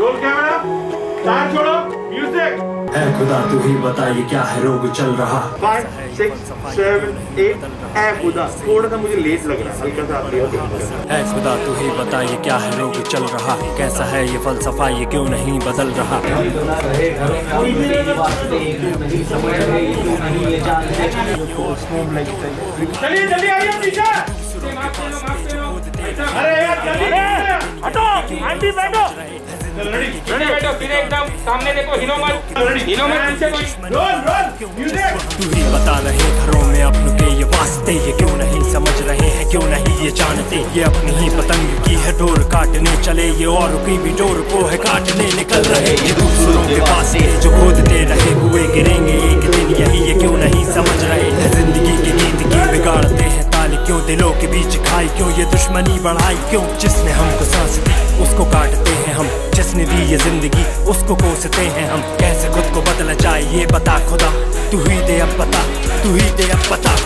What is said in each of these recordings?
Role camera start छोड़ो music है खुदा तू ही बता ये क्या है रोग चल रहा। फाइव सिक्स सेवन एट है खुदा थोड़ा सा मुझे लेट लग रहा हल्का सा है खुदा तू ही बता ये क्या है रोग चल रहा। कैसा है ये फलसफा ये क्यों नहीं बदल रहा? चलिए जल्दी आइए पीछे। अरे यार जल्दी। हटो आंटी बैठो। तू ही बता रहे घरों में अपनों के ये वास्ते। ये क्यों नहीं समझ रहे हैं, क्यों नहीं ये जानते? ये अपनी ही पतंग की है, डोर काटने चले। ये और की भी डोर को है, काटने निकल रहे। ये दूसरों के वास्ते जो खोदते रहे हुए गिरेंगे एक दिन। यही ये क्यों नहीं समझ रहे हैं? ज़िंदगी की गीत की बिगाड़ते हैं ताली। क्यों दिलों के बीच खाई? क्यों ये दुश्मनी बढ़ाई? क्यों जिसने हमको सांस दी? उसको काटते हैं हम जिसने दी ये ज़िंदगी, उसको कोसते हैं हम। कैसे खुद को बदला जाए, ये बता खुदा। तू ही दे अब पता, तू ही दे अब पता।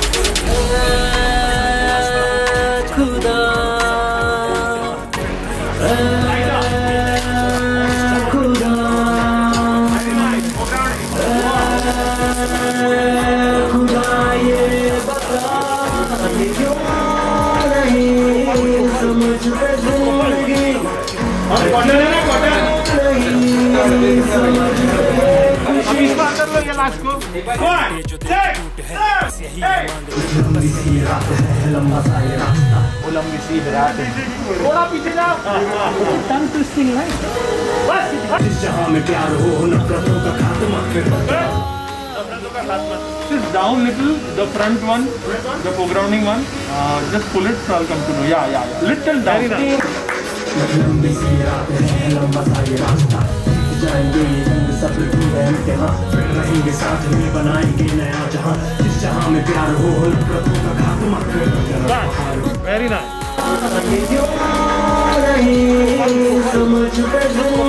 थोड़ा पीछे जाओ टंग ट्विस्टिंग है जिस जहाँ में प्यार हो नफरतों का खात्मा Just down little, the front one, the foregrounding one. Uh, just pull it, so I'll come to know. Yeah, yeah, yeah. Little down. लंबी सी रात है लंबा सा ये रास्ता जाएँगे ये जंग सब पूरे इम्तिहान फिर रहेंगे साथ में बनाएँगे नया जहाँ जिस जहाँ में प्यार हो नफरतों का खात्मा कर वेरी नाइस समझ ज़िंदगी